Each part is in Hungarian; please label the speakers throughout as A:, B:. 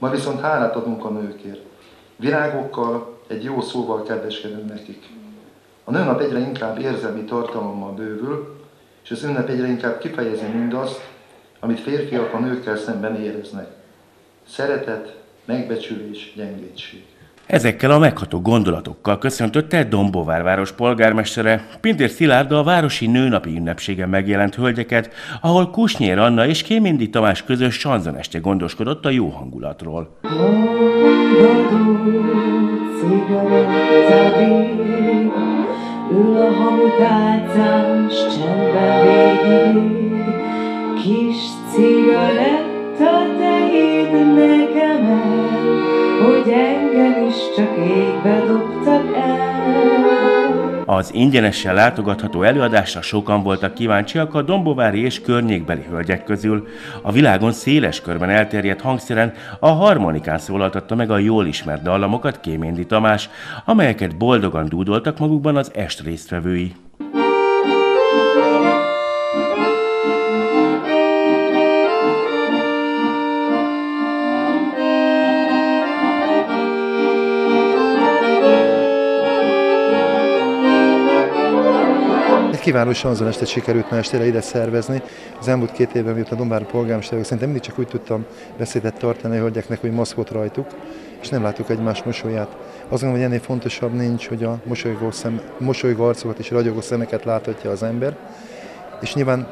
A: Ma viszont hálát adunk a nőkért. Virágokkal, egy jó szóval kedveskedünk nekik. A nőnap egyre inkább érzelmi tartalommal bővül, és az ünnep egyre inkább kifejezi mindazt, amit férfiak a nőkkel szemben éreznek. Szeretet, megbecsülés, gyengétség.
B: Ezekkel a megható gondolatokkal köszöntötte Dombovár város polgármestere Pintér Szilárd a városi nőnapi ünnepségen megjelent hölgyeket, ahol Kusnyér Anna és Kémindi Tamás közös sanzoneste gondoskodott a jó hangulatról. Ül a hamutálcán, csendben végig, hogy engem is csak égbe dobtak el. Az ingyenesen látogatható előadásra sokan voltak kíváncsiak a dombovári és környékbeli hölgyek közül. A világon széles körben elterjedt hangszeren a harmonikán szólaltatta meg a jól ismert dallamokat Kéméndi Tamás, amelyeket boldogan dúdoltak magukban az est résztvevői.
A: Kiváló sanzonestet sikerült ma estére ide szervezni. Az elmúlt két évben, mióta Dombár polgármester szerintem mindig csak úgy tudtam beszédet tartani a hölgyeknek, hogy maszkot rajtuk, és nem láttuk egymás mosolyát. Azt gondolom, hogy ennél fontosabb nincs, hogy a mosolygó, szem, mosolygó arcokat és ragyogó szemeket láthatja az ember. És nyilván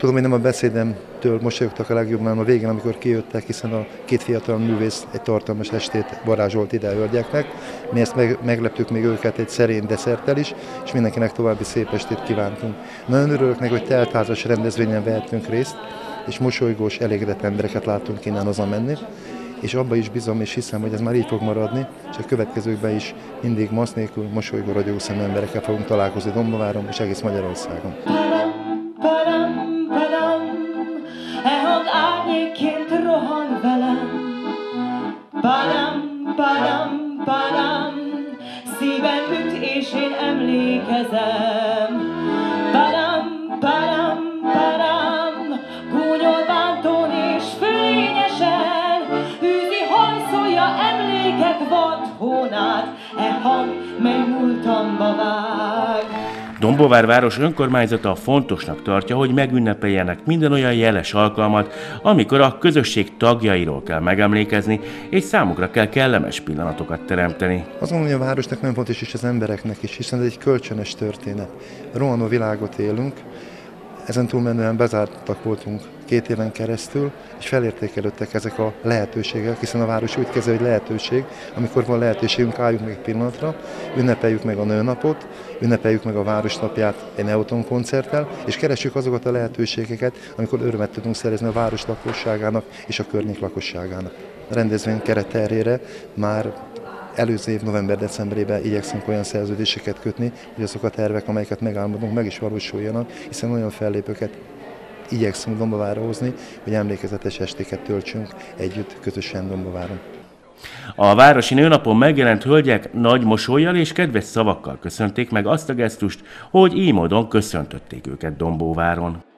A: Tudom, hogy nem a beszédemtől mosolyogtak a legjobban, hanem a végén, amikor kijöttek, hiszen a két fiatal művész egy tartalmas estét varázsolt ide a hölgyeknek. Mi ezt meg, megleptük még őket egy szerény desszerttel is, és mindenkinek további szép estét kívántunk. Nagyon örülök neki, hogy teltházas rendezvényen vehetünk részt, és mosolygós, elégedett embereket látunk innen menni és abba is bizom és hiszem, hogy ez már így fog maradni, és a következőkben is mindig masz nélkül mosolygó ragyogó emberekkel fogunk találkozni Dombováron és egész Magyarországon.
C: Padam, padam, padam, szívem üt és én emlékezem. Padam, padam, padam, gúnyol bántón és fölényesen, űzi hajszolja emlékek vad hónát, e hang, mely múltamba vág.
B: Dombovár város önkormányzata fontosnak tartja, hogy megünnepeljenek minden olyan jeles alkalmat, amikor a közösség tagjairól kell megemlékezni, és számukra kell kellemes pillanatokat teremteni.
A: Azt mondom, hogy a városnak nem fontos is az embereknek is, hiszen ez egy kölcsönös történet. Rohanó világot élünk, ezen túlmenően bezártak voltunk két éven keresztül, és felértékelődtek ezek a lehetőségek, hiszen a város úgy kezel, hogy lehetőség, amikor van lehetőségünk, álljunk meg egy pillanatra, ünnepeljük meg a nőnapot, ünnepeljük meg a városnapját egy Neoton koncerttel, és keressük azokat a lehetőségeket, amikor örömet tudunk szerezni a város lakosságának és a környék lakosságának. A rendezvény kereterére már előző év november-decemberében igyekszünk olyan szerződéseket kötni, hogy azok a tervek, amelyeket megálmodunk, meg is valósuljanak, hiszen olyan fellépőket igyekszünk Dombovára hozni, hogy emlékezetes estéket töltsünk együtt közösen Dombováron.
B: A Városi Nőnapon megjelent hölgyek nagy mosolyjal és kedves szavakkal köszönték meg azt a gesztust, hogy így módon köszöntötték őket Dombóváron.